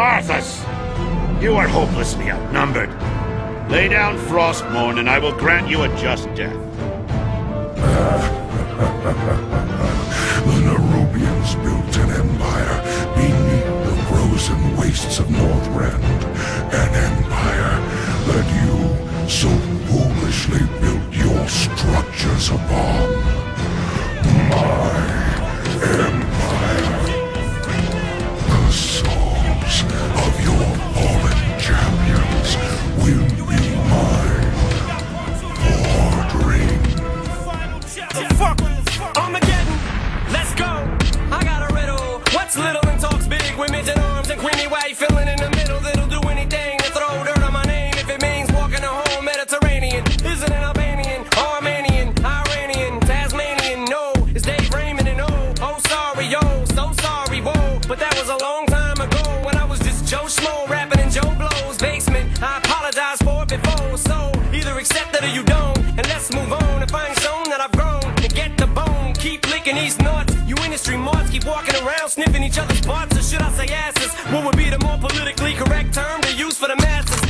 Arthas! You are hopelessly outnumbered. Lay down Frostmourne, and I will grant you a just death. the Nerubians built an empire beneath the frozen wastes of Northrend. An empire that you so foolishly built your structures upon. Keep walking around sniffing each other's butts, or should I say asses? What would be the more politically correct term to use for the masses?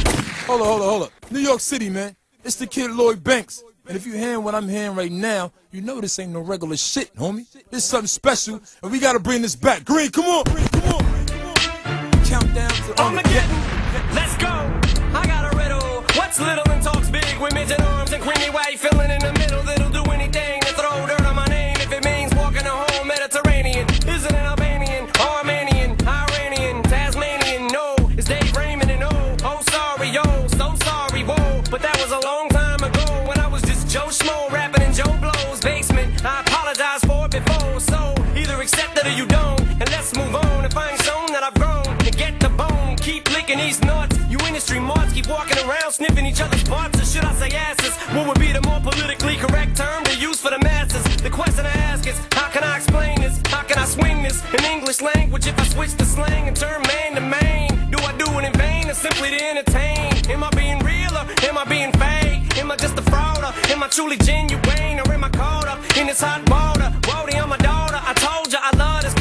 Hold up, hold up, hold up. New York City, man. It's the kid Lloyd Banks. And if you're hearing what I'm hearing right now, you know this ain't no regular shit, homie. This is something special, and we gotta bring this back. Green, come on, Green, come on. Countdown to Armageddon, let's go. I got a riddle. What's little and talks big with midget arms and creamy white filling in the let's move on and find shown that I've grown and get the bone. Keep licking these nuts. You industry marks keep walking around sniffing each other's butts, or should I say asses? What would be the more politically correct term to use for the masses? The question I ask is, how can I explain this? How can I swing this in English language if I switch the slang and turn man to main? Do I do it in vain or simply to entertain? Am I being real or am I being fake? Am I just a fraud or am I truly genuine or am I caught up in this hot water? Wody, I'm a daughter. I told ya I love this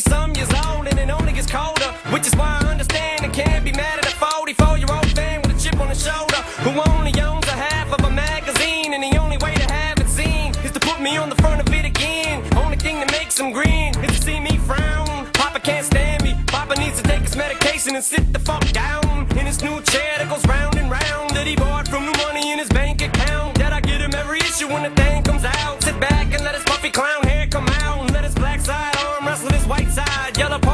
70 some years old. And it only gets colder. Which is why I understand and can't be mad at a 44 year old fan with a chip on his shoulder. Who only owns a half of a magazine. And the only way to have it seen is to put me on the front of it again. Only thing that makes him grin is to see me frown. Papa can't stand me. Papa needs to take his medication and sit the fuck down Yellow